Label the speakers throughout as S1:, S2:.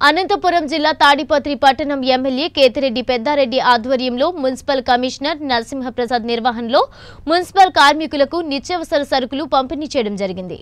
S1: అనంతపురం జిల్లా తాడిపత్రి పట్టణం ఎమ్మెల్యే కేతిరెడ్డి పెద్దారెడ్డి ఆధ్వర్యంలో మున్సిపల్ కమిషనర్ నరసింహప్రసాద్ నిర్వహణలో మున్సిపల్ కార్మికులకు నిత్యావసర సరుకులు పంపిణీ చేయడం జరిగింది.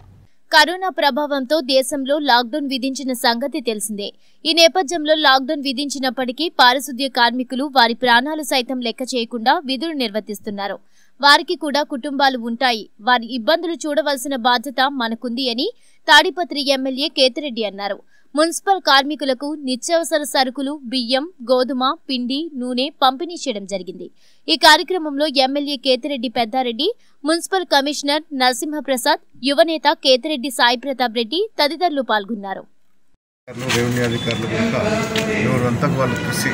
S1: కరోనా ప్రభావంతో దేశంలో లాక్డౌన్ విధించిన సంగతి తెలిసిందే. ఈ నేపథ్యంలో లాక్డౌన్ విధించినప్పటికీ పారిశుద్ధ్య కార్మికులు వారి ప్రాణాలు సైతం లెక్క చేయకుండా విధులు నిర్వర్తిస్తున్నారు. వారికి కూడా కుటుంబాలు ఉంటాయి. వారి ఇబ్బందులు చూడవలసిన బాధ్యత మనకుంది అని తాడిపత్రి ఎమ్మెల్యే కేతిరెడ్డి అన్నారు. మున్సిపల్ కార్మికులకు నిత్యావసర సరుకులు బియ్యం గోధుమ పిండి నూనె పంపిణీ చేయడం జరిగింది. ఈ కార్యక్రమంలో MLA Kethireddy Peddareddy municipal commissioner Narasimhaprasad యువనేత కేతిరెడ్డి సాయి ప్రతాప్ రెడ్డి తదితరులు పాల్గొన్నారు.
S2: రెవెన్యూ అధికారులు ఎవరంతా వాళ్ళు కృషి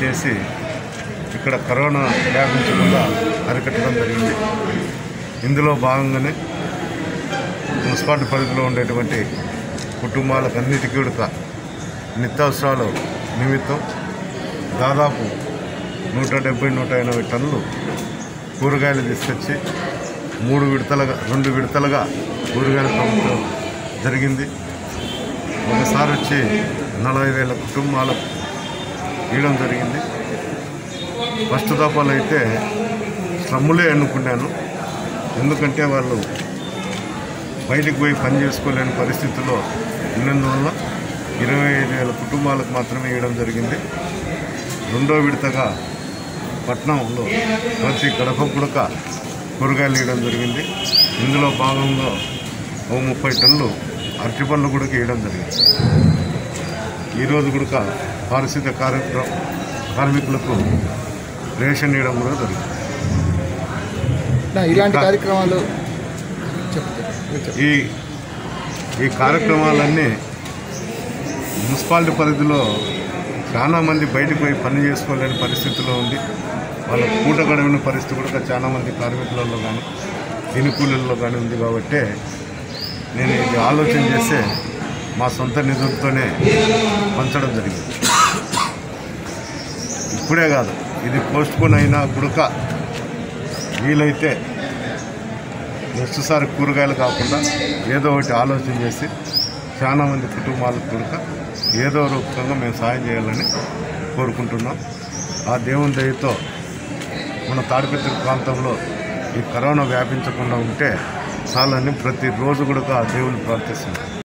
S2: చేసి ఇక్కడ కరోనా వ్యాపించకుండా అరికట్టడం జరిగింది. ఇందులో భాగంగానే మున్సిపాలిటీ పరిధిలో ఉండేటువంటి కుటుంబాలకు అన్నిటికీ కూడా నిత్యావసరాల నిమిత్తం దాదాపు నూట డెబ్బై నూట ఎనభై టన్నులు కూరగాయలు తీసుకొచ్చి మూడు విడతలుగా రెండు విడతలుగా కూరగాయల పంపడం జరిగింది. ఒకసారి వచ్చి నలభై వేల కుటుంబాలకు ఇవ్వడం జరిగింది. ఫస్ట్ దఫాలు అయితే స్లమ్ములే అనుకున్నాను ఎందుకంటే వాళ్ళు బయటికి పోయి పని చేసుకోలేని పరిస్థితుల్లో ఉన్నందువల్ల ఇరవై ఐదు వేల కుటుంబాలకు మాత్రమే ఇవ్వడం జరిగింది. రెండో విడతగా పట్నంలో ప్రతి గడప గుడక కూరగాయలు ఇవ్వడం జరిగింది. ఇందులో భాగంగా ఓ ముప్పై టన్నులు అరటి పండ్లు కూడా ఇవ్వడం జరిగింది. ఈరోజు కూడా పారిశుద్ధ్య కార్యక్రమం కార్మికులకు రేషన్ ఇవ్వడం కూడా జరిగింది.
S3: ఇలాంటి కార్యక్రమాలు చెప్పండి.
S2: ఈ ఈ కార్యక్రమాలన్నీ మున్సిపాలిటీ పరిధిలో చాలామంది బయటకు పోయి పని చేసుకోలేని పరిస్థితిలో ఉంది. వాళ్ళ పూట గడవిన పరిస్థితి కూడా చాలామంది కార్మికులలో కానీ దీని కానీ ఉంది కాబట్టి నేను ఇది ఆలోచన చేస్తే మా సొంత నిధులతోనే పంచడం జరిగింది. ఇప్పుడే కాదు ఇది పోస్ట్ పోన్ అయినా గుడక వీలైతే నెక్స్ట్ సారి కూరగాయలు కాకుండా ఏదో ఒకటి ఆలోచన చేసి చాలా మంది కుటుంబాలకు కూడా ఏదో రూపంగా మేము సాయం చేయాలని కోరుకుంటున్నాం. ఆ దేవుని దయతో మన తాడిపత్రి ప్రాంతంలో ఈ కరోనా వ్యాపించకుండా ఉంటే చాలని ప్రతిరోజు కూడా ఆ దేవుని ప్రార్థిస్తున్నాం.